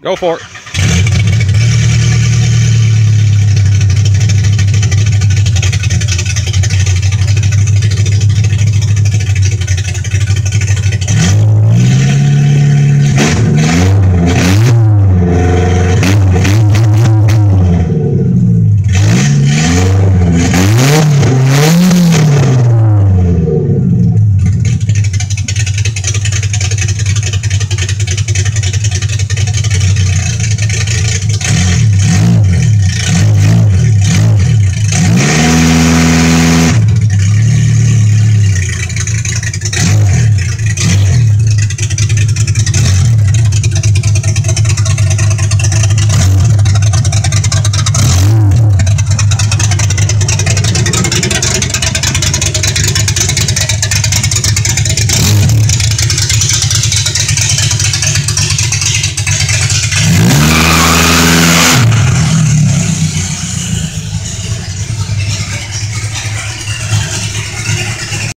Go for it.